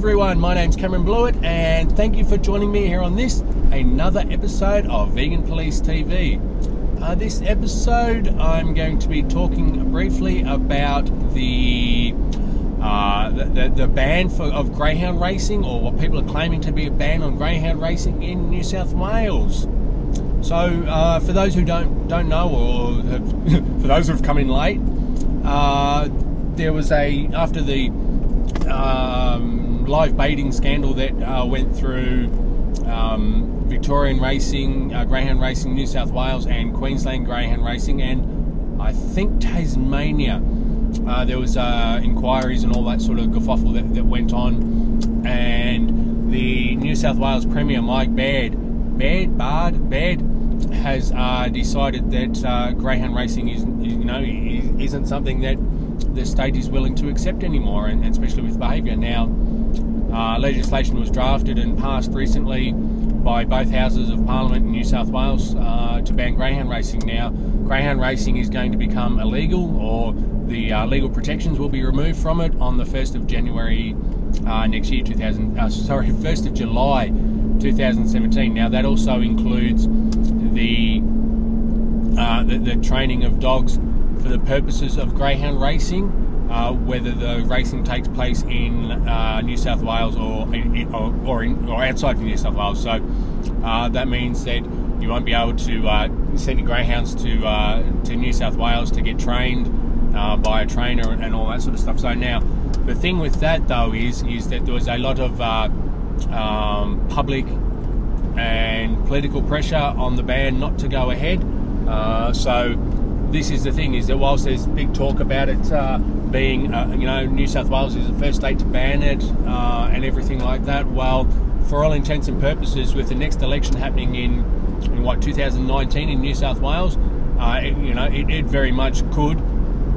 Everyone. My name's Cameron Blewett, and thank you for joining me here on this another episode of Vegan Police TV. Uh, this episode, I'm going to be talking briefly about the uh, the, the, the, ban for, of greyhound racing, or what people are claiming to be a ban on greyhound racing in New South Wales. So, uh, for those who don't don't know, or have, for those who have come in late, uh, there was a after the um, live baiting scandal that uh, went through um, Victorian Racing, uh, Greyhound Racing, New South Wales, and Queensland Greyhound Racing, and I think Tasmania. Uh, there was uh, inquiries and all that sort of gafuffle that, that, went on, and the New South Wales Premier Mike Baird, Baird, Bard, Baird, has uh, decided that uh, greyhound racing is, you know, isn't something that the state is willing to accept anymore, and, especially with behaviour. Now, uh, legislation was drafted and passed recently by both houses of Parliament in New South Wales uh, to ban greyhound racing. Now, greyhound racing is going to become illegal, or the uh, legal protections will be removed from it on the 1st of January uh, next year, 2000. Uh, sorry, 1st of July, 2017. Now, that also includes the, uh, the, the training of dogs for the purposes of greyhound racing, uh, whether the racing takes place in uh, New South Wales or in, or, or, in, or, outside of New South Wales. So uh, that means that you won't be able to uh, send your greyhounds to uh, to New South Wales to get trained by a trainer and all that sort of stuff. So now the thing with that though is is that there was a lot of um, public and political pressure on the ban not to go ahead. so this is the thing: is that whilst there's big talk about it uh, being, uh, you know, New South Wales is the first state to ban it uh, and everything like that. Well, for all intents and purposes, with the next election happening in, in what 2019 in New South Wales, uh, it, you know, it, it, very much could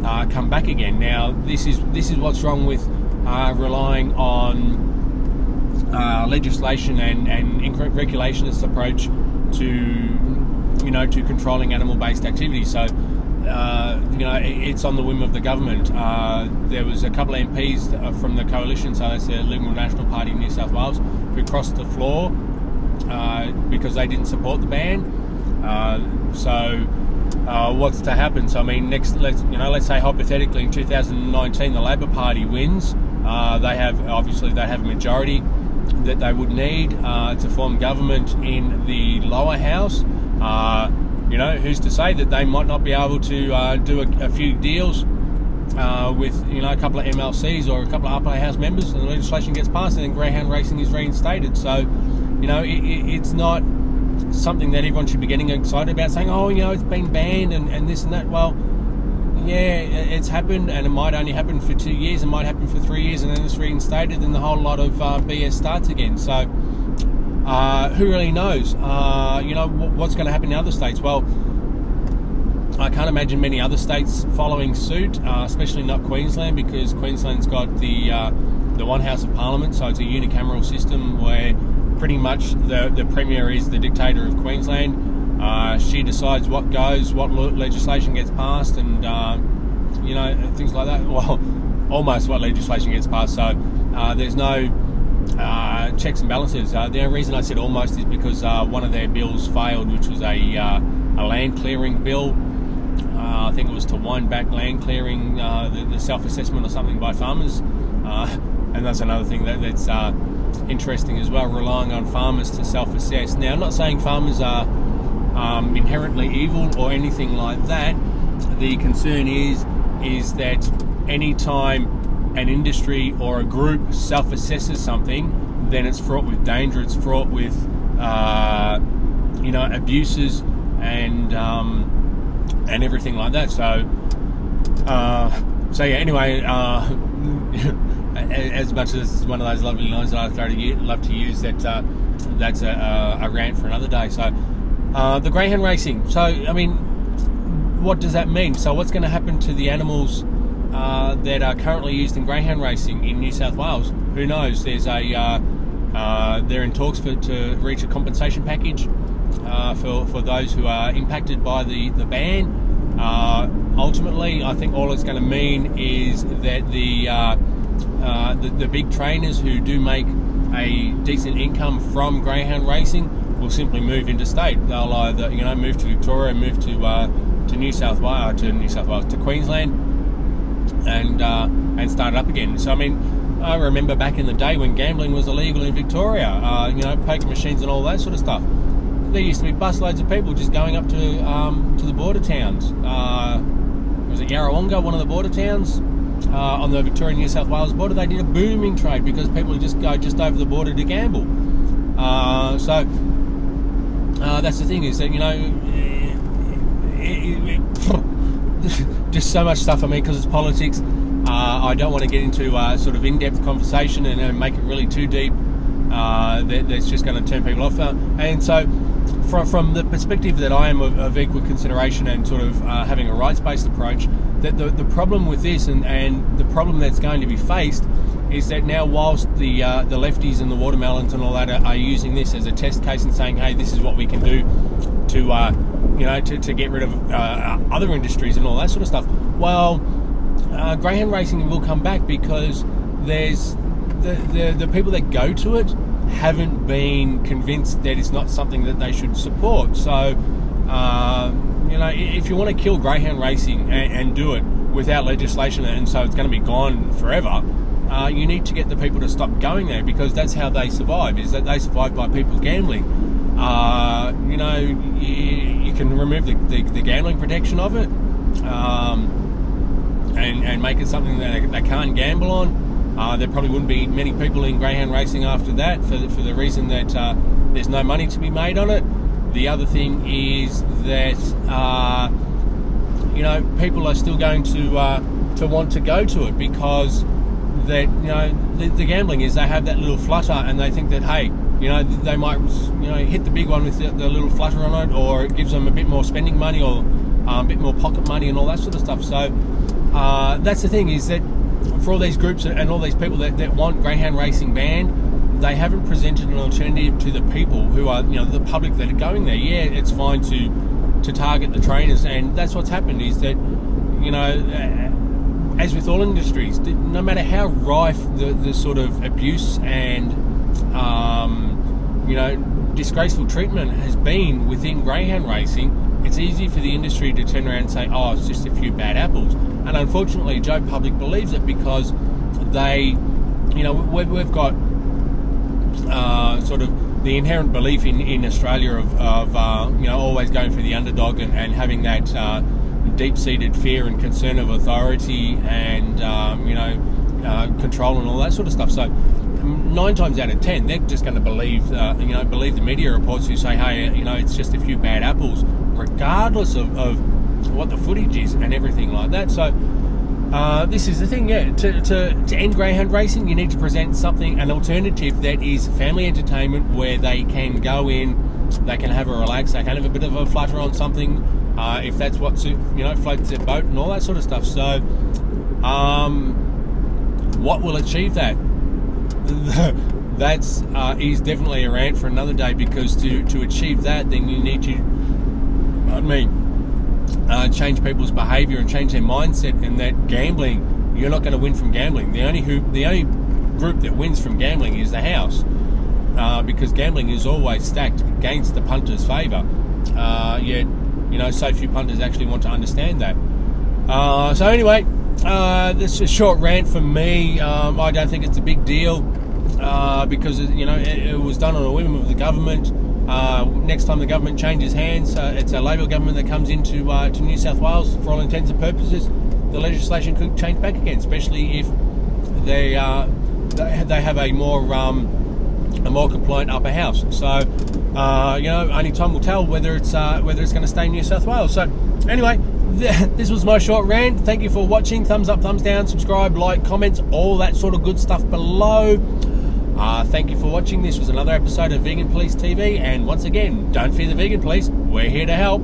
uh, come back again. Now, this is this is what's wrong with uh, relying on legislation and and regulationist approach to you know to controlling animal-based activity. So uh, you know, it's on the whim of the government. Uh, there was a couple of MPs uh, from the coalition, so that's the Liberal National Party in New South Wales, who crossed the floor uh, because they didn't support the ban. Uh, so, uh, what's to happen? So, I mean, next, let's you know, let's say hypothetically in 2019 the Labor Party wins. they have obviously they have a majority that they would need to form government in the lower house you know, who's to say that they might not be able to uh, do a, a, few deals uh, with, you know, a couple of MLCs or a couple of upper house members and the legislation gets passed and then greyhound racing is reinstated. So, you know, it, it's not something that everyone should be getting excited about saying, oh, you know, it's been banned and, and this and that. Well, yeah, it's happened and it might only happen for two years, it might happen for three years and then it's reinstated and the whole lot of uh, BS starts again. So, uh, who really knows? Uh, you know, what's going to happen in other states? Well, I can't imagine many other states following suit, uh, especially not Queensland, because Queensland's got the uh, the one house of parliament, so it's a unicameral system where pretty much the the premier is the dictator of Queensland. Uh, she decides what goes, what legislation gets passed, and uh, you know things like that. Well, almost what legislation gets passed. So there's no uh, checks and balances. Uh, the only reason I said almost is because uh, one of their bills failed, which was a, uh, a land clearing bill. Uh, I think it was to wind back land clearing, uh, the, the self assessment or something by farmers. and that's another thing that, that's interesting as well, relying on farmers to self assess. Now, I'm not saying farmers are um, inherently evil or anything like that. The concern is is that any time an industry or a group self assesses something, then it's fraught with danger. It's fraught with, uh, you know, abuses and um, and everything like that. So, uh, so yeah. Anyway, uh, as much as it's one of those lovely lines that I love to use, that uh, that's a, a, rant for another day. So, uh, the greyhound racing. So, I mean, what does that mean? So, what's going to happen to the animals? Uh, that are currently used in greyhound racing in New South Wales. Who knows? There's a uh, uh, they're in talks for to reach a compensation package uh, for for those who are impacted by the the ban. Ultimately, I think all it's going to mean is that the the, the big trainers who do make a decent income from greyhound racing will simply move interstate. They'll either you know move to Victoria, move to uh, to New South Wales, to New South Wales, to Queensland, and uh, and start up again. So I mean, I remember back in the day when gambling was illegal in Victoria, uh, you know, poker machines and all that sort of stuff. There used to be busloads of people just going up to um, to the border towns. Uh, was it Yarrawonga, one of the border towns? Uh, on the Victoria New South Wales border, they did a booming trade because people just go just over the border to gamble. Uh, so uh, that's the thing is that you know, it, it, it, just so much stuff for me because it's politics. Uh, I don't want to get into uh, sort of in-depth conversation and, and, make it really too deep. Uh, that, that's just going to turn people off. Uh, and so, from, from the perspective that I am of, of equal consideration and sort of uh, having a rights-based approach, that the, the problem with this and, and the problem that's going to be faced is that now, whilst the uh, the lefties and the watermelons and all that are, are, using this as a test case and saying, "Hey, this is what we can do to uh, you know to, to get rid of uh, other industries and all that sort of stuff," well, uh, greyhound racing will come back because there's the, the the people that go to it haven't been convinced that it's not something that they should support. So, uh, you know, if you want to kill greyhound racing and, and do it without legislation, and so it's going to be gone forever uh, you need to get the people to stop going there because that's how they survive. Is that they survive by people gambling. Uh, you know, can remove the, the, the, gambling protection of it, um, and and make it something that they can't gamble on. Uh, there probably wouldn't be many people in greyhound racing after that for the, for the reason that uh, there's no money to be made on it. The other thing is that uh, you know people are still going to uh, to want to go to it because that you know the, the, gambling is they have that little flutter and they think that hey you know they might you know hit the big one with the, the little flutter on it or it gives them a bit more spending money or um, a bit more pocket money and all that sort of stuff. So uh, that's the thing is that for all these groups and all these people that, that want greyhound racing banned they haven't presented an alternative to the people who are you know the public that are going there. Yeah it's fine to to target the trainers and that's what's happened is that you know as with all industries, no matter how rife the, the sort of abuse and um, you know disgraceful treatment has been within greyhound racing, it's easy for the industry to turn around and say, "Oh, it's just a few bad apples." And unfortunately, Joe Public believes it because they, you know, we've, we've got uh, sort of the inherent belief in, in Australia of, of uh, you know always going for the underdog and, and having that. Uh, deep-seated fear and concern of authority and um, you know uh, control and all that sort of stuff. So nine times out of ten, they're just going to believe uh, you know believe the media reports who say, hey, you know, it's just a few bad apples, regardless of, of what the footage is and everything like that. So. Uh, this is the thing, yeah. To, to, to end greyhound racing, you need to present something, an alternative that is family entertainment where they can go in, they can have a relax, they can have a bit of a flutter on something, uh, if that's what you know floats their boat and all that sort of stuff. So, um, what will achieve that? That's uh, is definitely a rant for another day because to to achieve that, then you need to, I mean, uh, change people's behaviour and change their mindset. And that gambling, you're not going to win from gambling. The only who the only group that wins from gambling is the house. Uh, because gambling is always stacked against the punter's favour. Uh, yet you know, so few punters actually want to understand that. Uh, so anyway, uh, this is a short rant from me. Um, I don't think it's a big deal uh, because you know it, it, was done on a whim of the government. Uh, next time the government changes hands, uh, it's a Labor government that comes into uh, to New South Wales for all intents and purposes. The legislation could change back again, especially if they they have a more um, a more compliant upper house. So uh, you know, only time will tell whether it's uh, whether it's going to stay in New South Wales. So, anyway, this was my short rant. Thank you for watching. Thumbs up, thumbs down, subscribe, like, comments, all that sort of good stuff below. Uh, thank you for watching. This was another episode of Vegan Police TV, and once again, don't fear the vegan police. We're here to help.